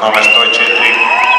Ahora estoy chiqui.